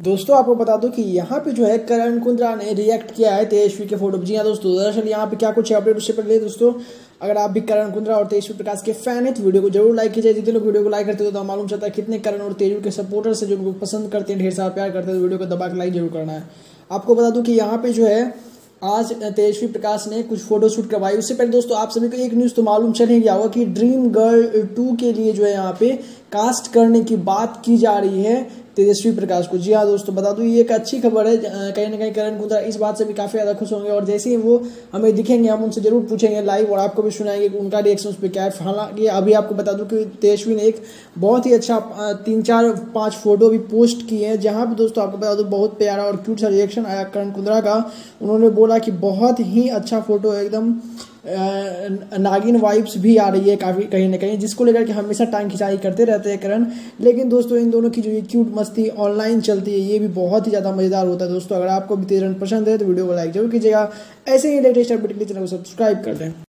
दोस्तों, आपको बता दूँ कि यहाँ पे जो है करण कुंद्रा ने रिएक्ट किया है तेजस्वी के फ़ोटो जी हाँ दोस्तों, दरअसल यहाँ पे क्या कुछ अपडेट उससे पहले दोस्तों, अगर आप भी करण कुंद्रा और तेजस्वी प्रकाश के फ़ैन है तो वीडियो को ज़रूर लाइक कीजिए। जितने लोग वीडियो को लाइक करते हो तो मालूम चलता है कितने करण और तेजू के सपोर्टर्स है जो उनको पसंद करते हैं, ढेर सारा प्यार करते हैं तो वीडियो को दबा के लाइक ज़रूर करना है। आपको बता दूँ कि यहाँ पे जो है, आज तेजस्वी प्रकाश ने कुछ फ़ोटो शूट करवाई उससे पहले दोस्तों, आप सभी को एक न्यूज़ तो मालूम चल ही गया होगा कि ड्रीम गर्ल टू के लिए जो है यहाँ पे कास्ट करने की बात की जा रही है। तेजस्वी प्रकाश को। जी हाँ दोस्तों, बता दूँ, ये एक अच्छी खबर है कहीं ना कहीं करण कुंद्रा इस बात से भी काफ़ी ज़्यादा खुश होंगे। और जैसे ही वो हमें दिखेंगे, हम उनसे ज़रूर पूछेंगे लाइव और आपको भी सुनाएँगे कि उनका रिएक्शन उस पर क्या है। हालाँकि अभी आपको बता दूँ कि तेजस्वी ने एक बहुत ही अच्छा तीन चार, पाँच फ़ोटो भी पोस्ट किए हैं, जहाँ भी दोस्तों आपको बता दूँ, बहुत प्यारा और क्यूट सा रिएक्शन आया करण कुंद्रा का। उन्होंने बोला कि बहुत ही अच्छा फ़ोटो है, एकदम नागिन वाइब्स भी आ रही है काफ़ी कहीं ना कहीं, जिसको लेकर के हमेशा टाइम खिंचाई करते रहते हैं करण। लेकिन दोस्तों, इन दोनों की जो ये क्यूट मस्ती ऑनलाइन चलती है, ये भी बहुत ही ज़्यादा मज़ेदार होता है दोस्तों। अगर आपको भी तेजरन पसंद है तो वीडियो को लाइक ज़रूर कीजिएगा। ऐसे ही लेटेस्ट अपडेट के लिए चैनल को सब्सक्राइब कर दें।